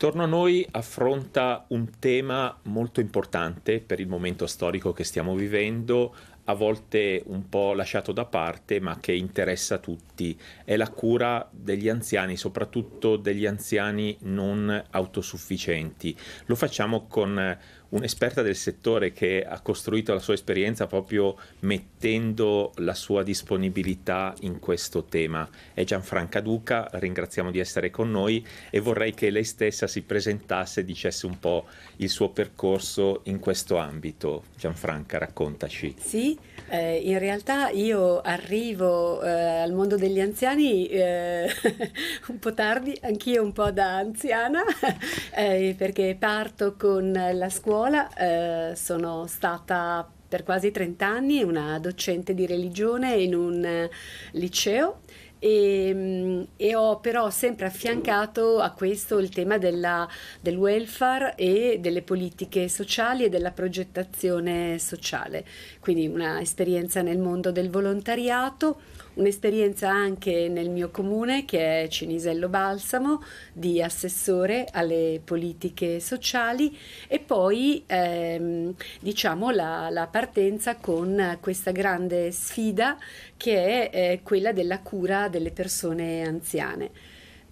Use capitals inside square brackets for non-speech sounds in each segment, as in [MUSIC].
Intorno a noi affronta un tema molto importante per il momento storico che stiamo vivendo, a volte un po' lasciato da parte, ma che interessa tutti. È la cura degli anziani, soprattutto degli anziani non autosufficienti. Lo facciamo con un'esperta del settore che ha costruito la sua esperienza proprio mettendo la sua disponibilità in questo tema. È Gianfranca Duca, ringraziamo di essere con noi e vorrei che lei stessa si presentasse e dicesse un po' il suo percorso in questo ambito. Gianfranca, raccontaci. Sì, eh, in realtà io arrivo eh, al mondo degli anziani eh, [LAUGHS] un po' tardi, anch'io un po' da anziana, [LAUGHS] eh, perché parto con la scuola scuola, eh, sono stata per quasi 30 anni una docente di religione in un eh, liceo e, mm, e, ho però sempre affiancato a questo il tema della, del welfare e delle politiche sociali e della progettazione sociale, quindi un'esperienza nel mondo del volontariato un'esperienza anche nel mio comune che è Cinisello Balsamo di assessore alle politiche sociali e poi ehm, diciamo la, la, partenza con questa grande sfida che è eh, quella della cura delle persone anziane.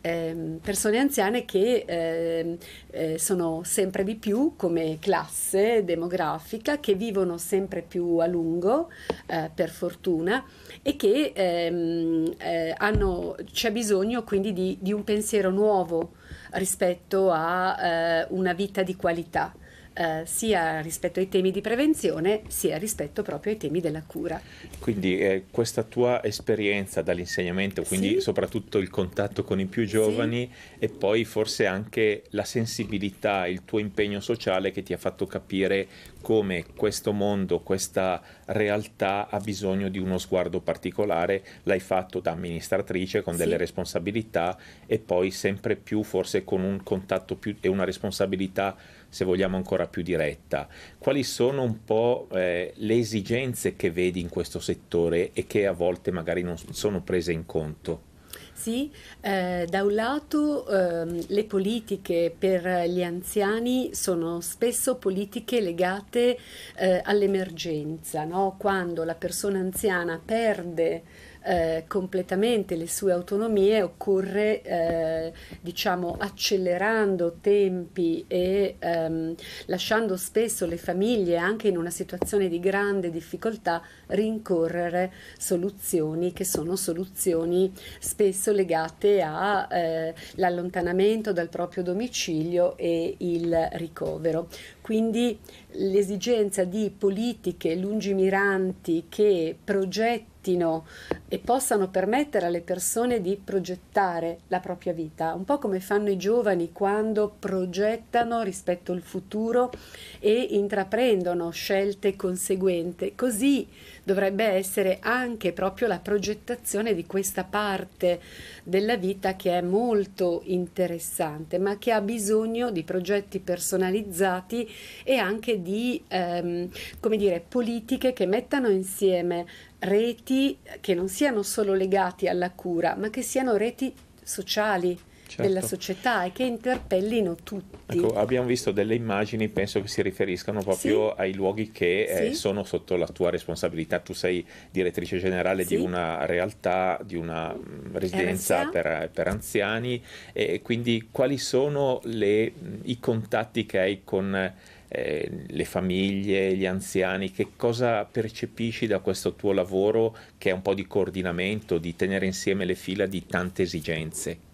Eh, persone anziane che eh, eh, sono sempre di più come classe demografica, che vivono sempre più a lungo, eh, per fortuna, e che ehm, eh, hanno, c'è bisogno quindi di, di, un pensiero nuovo rispetto a eh, una vita di qualità eh, sia rispetto ai temi di prevenzione sia rispetto proprio ai temi della cura. Quindi eh, questa tua esperienza dall'insegnamento, quindi sì. soprattutto il contatto con i più giovani sì. e poi forse anche la sensibilità, il tuo impegno sociale che ti ha fatto capire come questo mondo, questa realtà ha bisogno di uno sguardo particolare, l'hai fatto da amministratrice con sì. delle responsabilità e poi sempre più forse con un contatto più e una responsabilità se vogliamo ancora più diretta. Quali sono un po' eh, le esigenze che vedi in questo settore e che a volte magari non sono prese in conto? Sì, eh, da un lato eh, le politiche per gli anziani sono spesso politiche legate eh, all'emergenza, no? quando la persona anziana perde eh, completamente le sue autonomie occorre eh, diciamo accelerando tempi e ehm, lasciando spesso le famiglie anche in una situazione di grande difficoltà rincorrere soluzioni che sono soluzioni spesso legate all'allontanamento eh, dal proprio domicilio e il ricovero. Quindi l'esigenza di politiche lungimiranti che progettino e possano permettere alle persone di progettare la propria vita, un po' come fanno i giovani quando progettano rispetto al futuro e intraprendono scelte conseguenti. Così dovrebbe essere anche proprio la progettazione di questa parte della vita che è molto interessante, ma che ha bisogno di progetti personalizzati e anche di ehm, come dire, politiche che mettano insieme reti che non siano solo legati alla cura, ma che siano reti sociali certo. della società e che interpellino tutti. Ecco, abbiamo visto delle immagini, penso che si riferiscano proprio sì. ai luoghi che eh, sì. sono sotto la tua responsabilità. Tu sei direttrice generale sì. di una realtà, di una mm, residenza per, per, anziani, e quindi quali sono le, i contatti che hai con eh, le famiglie, gli anziani, che cosa percepisci da questo tuo lavoro che è un po' di coordinamento, di tenere insieme le fila di tante esigenze?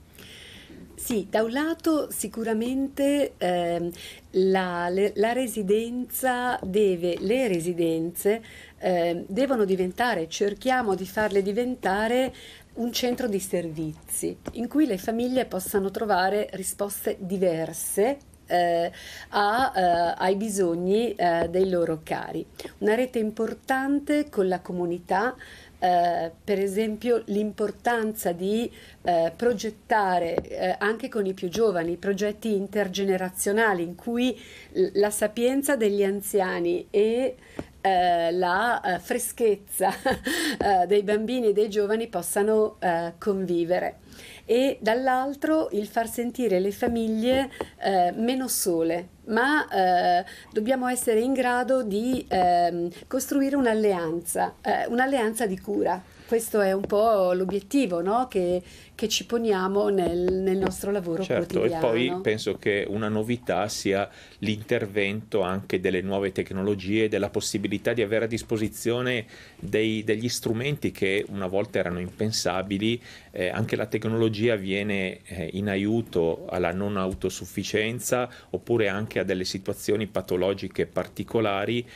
Sì, da un lato sicuramente eh, la, le, la, residenza deve, le residenze eh, devono diventare, cerchiamo di farle diventare un centro di servizi in cui le famiglie possano trovare risposte diverse eh, a, eh, ai bisogni eh, dei loro cari. Una rete importante con la comunità eh, per esempio l'importanza di eh, progettare eh, anche con i più giovani progetti intergenerazionali in cui la sapienza degli anziani e eh, la eh, freschezza [LAUGHS] eh, dei bambini e dei giovani possano eh, convivere. E dall'altro il far sentire le famiglie eh, meno sole, ma eh, dobbiamo essere in grado di eh, costruire un'alleanza, eh, un'alleanza di cura questo è un po' l'obiettivo no? che, che, ci poniamo nel, nel nostro lavoro certo, quotidiano. E poi penso che una novità sia l'intervento anche delle nuove tecnologie, della possibilità di avere a disposizione dei, degli strumenti che una volta erano impensabili. Eh, anche la tecnologia viene eh, in aiuto alla non autosufficienza oppure anche a delle situazioni patologiche particolari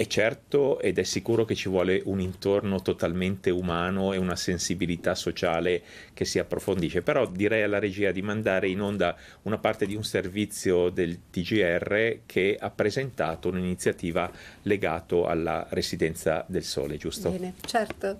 è certo ed è sicuro che ci vuole un intorno totalmente umano e una sensibilità sociale che si approfondisce, però direi alla regia di mandare in onda una parte di un servizio del TGR che ha presentato un'iniziativa legato alla residenza del sole, giusto? Bene, certo.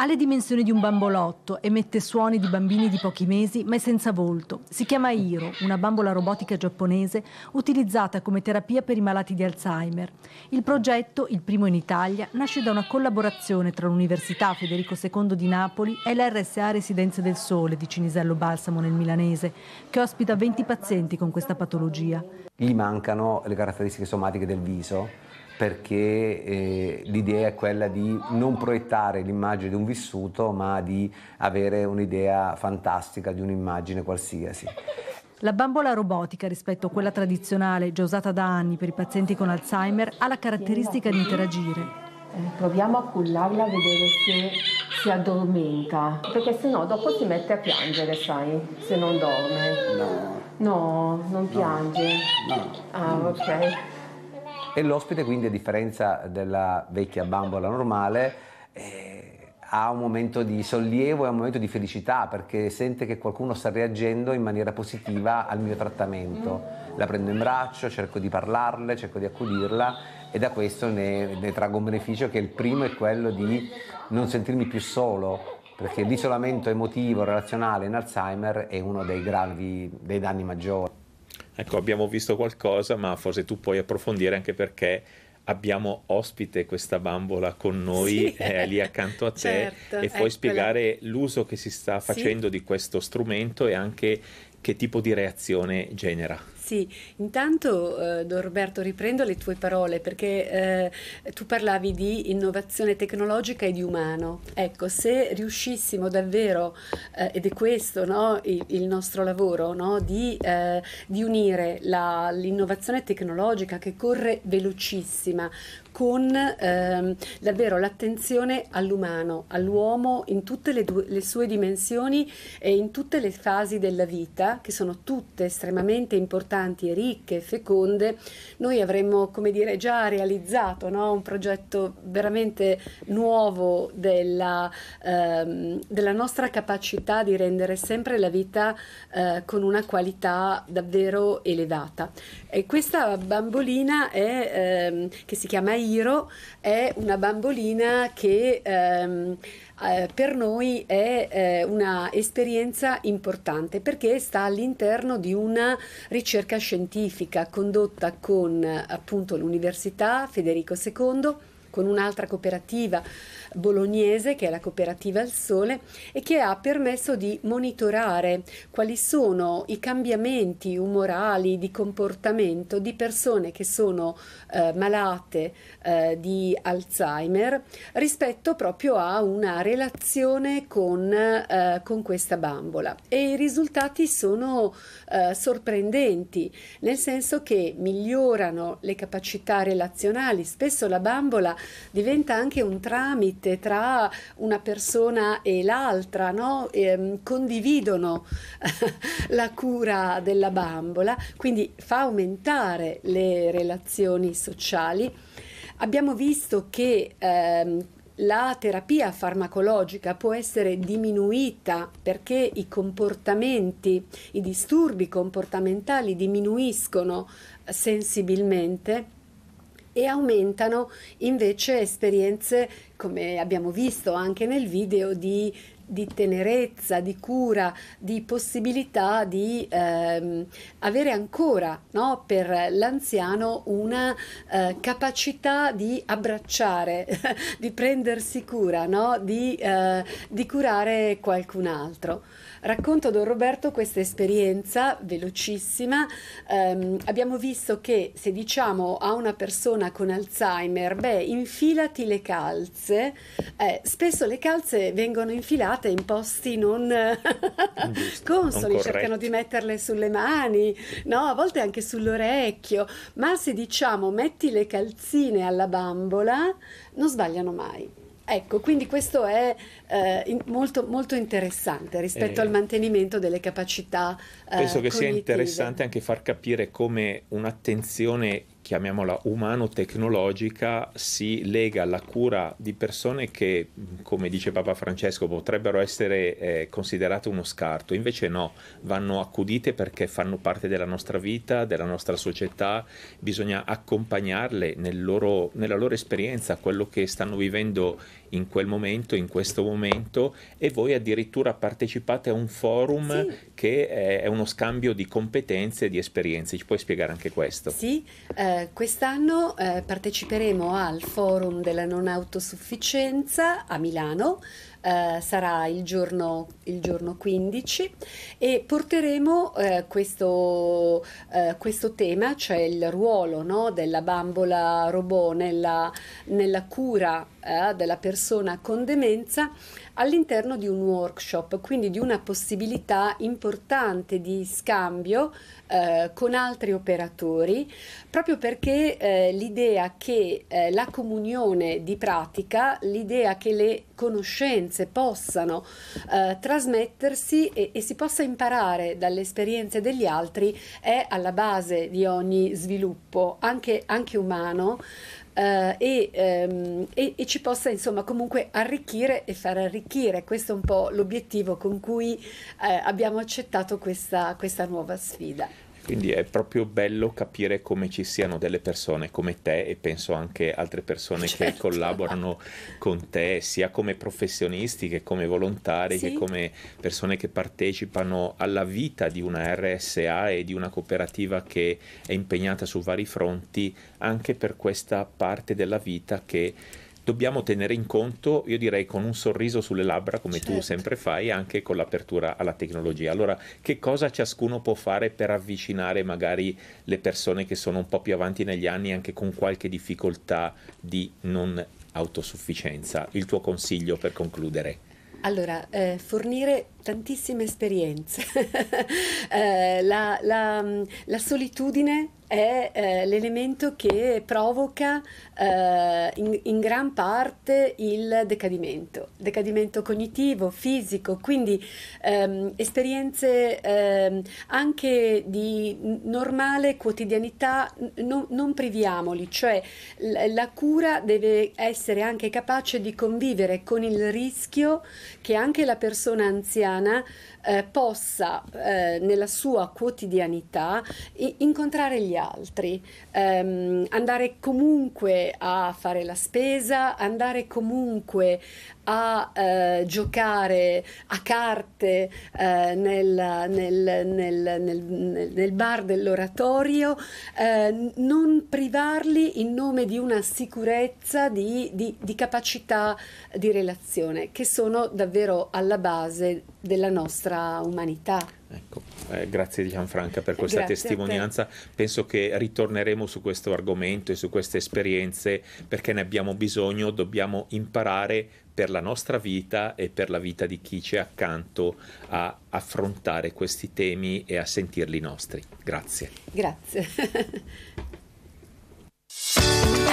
Ha le dimensioni di un bambolotto, emette suoni di bambini di pochi mesi, ma è senza volto. Si chiama Hiro, una bambola robotica giapponese utilizzata come terapia per i malati di Alzheimer. Il progetto, il primo in Italia, nasce da una collaborazione tra l'Università Federico II di Napoli e l'RSA Residenze del Sole di Cinisello Balsamo nel milanese, che ospita 20 pazienti con questa patologia. Gli mancano le caratteristiche somatiche del viso perché eh, l'idea è quella di non proiettare l'immagine di un vissuto, ma di avere un'idea fantastica di un'immagine qualsiasi. La bambola robotica rispetto a quella tradizionale, già usata da anni per i pazienti con Alzheimer, ha la caratteristica di interagire. Proviamo a cullarla a vedere se si addormenta, perché sennò dopo si mette a piangere, sai, se non dorme. No. No, non piange. No. Ah, ok. E l'ospite quindi, a differenza della vecchia bambola normale, eh, ha un momento di sollievo e un momento di felicità perché sente che qualcuno sta reagendo in maniera positiva al mio trattamento. La prendo in braccio, cerco di parlarle, cerco di accudirla e da questo ne, ne traggo un beneficio che il primo è quello di non sentirmi più solo, perché l'isolamento emotivo, relazionale in Alzheimer è uno dei gravi, dei danni maggiori. Ecco, abbiamo visto qualcosa, ma forse tu puoi approfondire anche perché abbiamo ospite questa bambola con noi, sì. eh, lì accanto a [LAUGHS] te, certo, e puoi eccola. spiegare l'uso che si sta facendo sì. di questo strumento e anche che tipo di reazione genera. Sì, intanto eh, Don Roberto riprendo le tue parole perché eh, tu parlavi di innovazione tecnologica e di umano. Ecco, se riuscissimo davvero, eh, ed è questo no, il, il, nostro lavoro, no, di, eh, di, unire la, l'innovazione tecnologica che corre velocissima con ehm, davvero l'attenzione all'umano, all'uomo in tutte le, due, le, sue dimensioni e in tutte le fasi della vita, che sono tutte estremamente importanti e ricche e feconde, noi avremmo, come dire, già realizzato no? un progetto veramente nuovo della, ehm, della, nostra capacità di rendere sempre la vita eh, con una qualità davvero elevata. E questa bambolina è, ehm, che si chiama Iro è una bambolina che ehm, eh, per noi è eh, una esperienza importante perché sta all'interno di una ricerca scientifica condotta con appunto l'Università Federico II con un'altra cooperativa bolognese che è la cooperativa Il Sole e che ha permesso di monitorare quali sono i cambiamenti umorali di comportamento di persone che sono eh, malate eh, di Alzheimer rispetto proprio a una relazione con, eh, con questa bambola. E i risultati sono eh, sorprendenti nel senso che migliorano le capacità relazionali. Spesso la bambola diventa anche un tramite tra una persona e l'altra, no? e, um, condividono [LAUGHS] la cura della bambola, quindi fa aumentare le relazioni sociali. Abbiamo visto che ehm, la terapia farmacologica può essere diminuita perché i comportamenti, i disturbi comportamentali diminuiscono sensibilmente e aumentano invece esperienze, come abbiamo visto anche nel video, di di tenerezza, di cura, di possibilità di ehm, avere ancora no, per l'anziano una eh, capacità di abbracciare, [LAUGHS] di prendersi cura, no, di, eh, di curare qualcun altro. Racconto Don Roberto questa esperienza velocissima. Um, abbiamo visto che se diciamo a una persona con Alzheimer, beh, infilati le calze, eh, spesso le calze vengono infilate in posti non consoli, [LAUGHS] non cercano di metterle sulle mani, no? a volte anche sull'orecchio, ma se diciamo metti le calzine alla bambola, non sbagliano mai. Ecco, quindi questo è eh, molto, molto, interessante rispetto eh, al mantenimento delle capacità. Eh, penso che cognitive. sia interessante anche far capire come un'attenzione chiamiamola umano-tecnologica, si lega alla cura di persone che, come dice Papa Francesco, potrebbero essere eh, considerate uno scarto, invece no, vanno accudite perché fanno parte della nostra vita, della nostra società, bisogna accompagnarle nel loro, nella loro esperienza, quello che stanno vivendo in quel momento, in questo momento e voi addirittura partecipate a un forum sì. che è, uno scambio di competenze e di esperienze. Ci puoi spiegare anche questo? Sì, eh, quest'anno eh, parteciperemo al forum della non autosufficienza a Milano, eh, sarà il giorno, il giorno, 15 e porteremo eh, questo, eh, questo, tema, cioè il ruolo no, della bambola robot nella, nella cura eh, della persona con demenza all'interno di un workshop, quindi di una possibilità importante di scambio eh, con altri operatori, proprio perché eh, l'idea che eh, la comunione di pratica, l'idea che le conoscenze possano eh, trasmettersi e, e, si possa imparare dalle esperienze degli altri è alla base di ogni sviluppo, anche, anche umano eh, e, ehm, e, e, ci possa insomma comunque arricchire e far arricchire. Questo è un po' l'obiettivo con cui eh, abbiamo accettato questa, questa nuova sfida. Quindi è proprio bello capire come ci siano delle persone come te e penso anche altre persone certo. che collaborano con te, sia come professionisti che come volontari, sì. che come persone che partecipano alla vita di una RSA e di una cooperativa che è impegnata su vari fronti, anche per questa parte della vita che dobbiamo tenere in conto, io direi con un sorriso sulle labbra, come certo. tu sempre fai, anche con l'apertura alla tecnologia. Allora, che cosa ciascuno può fare per avvicinare magari le persone che sono un po' più avanti negli anni, anche con qualche difficoltà di non autosufficienza? Il tuo consiglio per concludere? Allora, eh, fornire tantissime esperienze. [LAUGHS] eh, la, la, la solitudine è eh, l'elemento che provoca eh, in, in, gran parte il decadimento, decadimento cognitivo, fisico, quindi ehm, esperienze ehm, anche di normale quotidianità, non, non priviamoli, cioè la cura deve essere anche capace di convivere con il rischio che anche la persona anziana né? Eh, possa eh, nella sua quotidianità incontrare gli altri, ehm, andare comunque a fare la spesa, andare comunque a eh, giocare a carte eh, nel, nel, nel, nel, bar dell'oratorio, eh, non privarli in nome di una sicurezza, di, di, di capacità di relazione, che sono davvero alla base della nostra umanità. Ecco, eh, grazie Gianfranca per questa grazie testimonianza. Penso che ritorneremo su questo argomento e su queste esperienze perché ne abbiamo bisogno, dobbiamo imparare per la nostra vita e per la vita di chi c'è accanto a affrontare questi temi e a sentirli nostri. Grazie. Grazie. [LAUGHS]